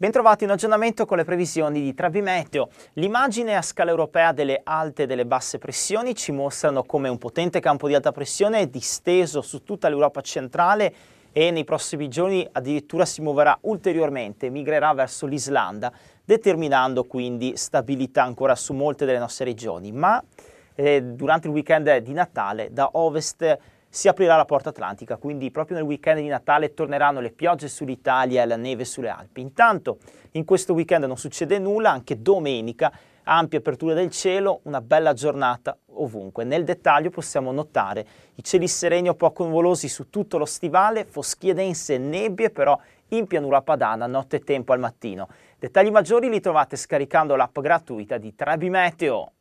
Bentrovati in aggiornamento con le previsioni di Trabi Meteo. L'immagine a scala europea delle alte e delle basse pressioni ci mostrano come un potente campo di alta pressione è disteso su tutta l'Europa centrale e nei prossimi giorni addirittura si muoverà ulteriormente, migrerà verso l'Islanda, determinando quindi stabilità ancora su molte delle nostre regioni. Ma eh, durante il weekend di Natale da ovest si aprirà la porta atlantica, quindi proprio nel weekend di Natale torneranno le piogge sull'Italia e la neve sulle Alpi. Intanto in questo weekend non succede nulla, anche domenica ampie aperture del cielo, una bella giornata ovunque. Nel dettaglio possiamo notare i cieli sereni o poco nuvolosi su tutto lo stivale, foschie dense e nebbie però in pianura padana notte e tempo al mattino. Dettagli maggiori li trovate scaricando l'app gratuita di Trebi Meteo.